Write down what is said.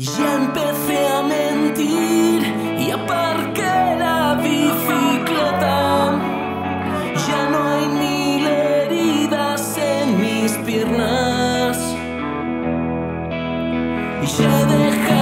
Ya empecé a mentir y aparqué la bicicleta. Ya no hay mil heridas en mis piernas. Ya dejé.